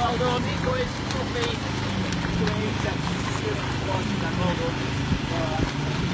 Moldon, Nico is coffee. Great, that's good. Nice, Moldon. Uh,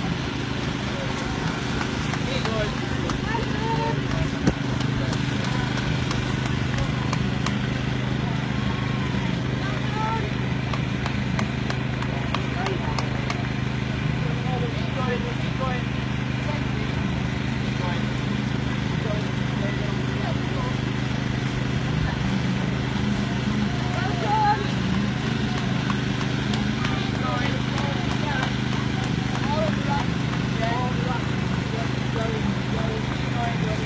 Thank you.